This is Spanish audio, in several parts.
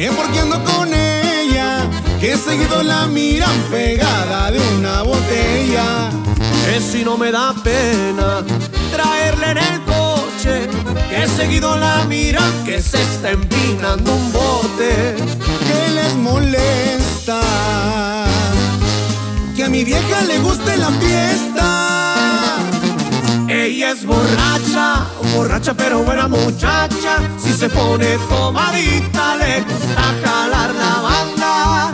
que porque ando con ella, que seguido la miran pegada de una botella. Que si no me da pena traerle en el coche, que seguido la miran que se está empinando un bote. Que les molesta que a mi vieja le guste la fiesta. Ella es borracha, borracha pero buena muchacha. Se pone tomadita le gusta jalar la banda.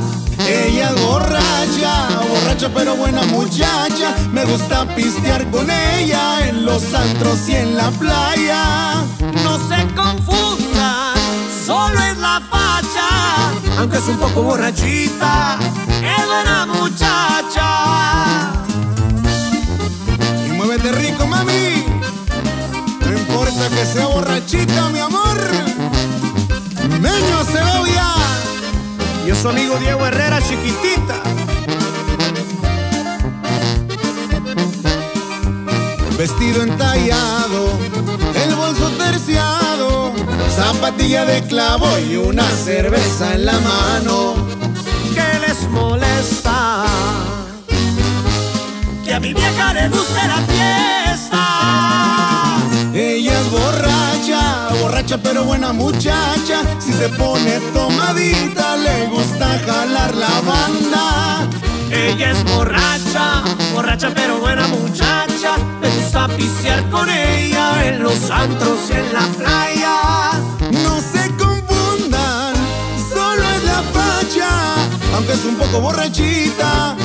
Ella es borracha, borracha pero buena muchacha. Me gusta pistear con ella en los antros y en la playa. No se confundan, solo es la facha. Aunque es un poco borrachita, es buena muchacha. Y muévete rico, mami. No importa que sea borrachita, mi amor. Amigo Diego Herrera, chiquitita. Vestido entallado, el bolso terciado, zapatilla de clavo y una cerveza en la mano. ¿Qué les molesta? Borracha, pero buena muchacha. Si se pone tomadita, le gusta jalar la banda. Ella es borracha, borracha pero buena muchacha. Me gusta pisear con ella en los antros y en la playa. No se confundan, solo es la facha, aunque es un poco borrachita.